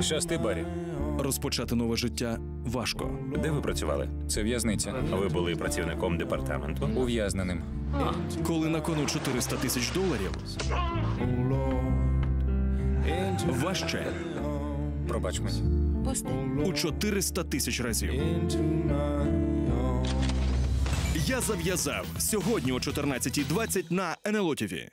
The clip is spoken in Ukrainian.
Щасти, Барі. Розпочати нове життя важко. Де ви працювали? Це в'язниця. Ви були працівником департаменту. Ув'язненим. Коли на кону 400 тисяч доларів, важче Пробач мені. у 400 тисяч разів. Я зав'язав сьогодні о 14.20 на НЛО ТІВІ.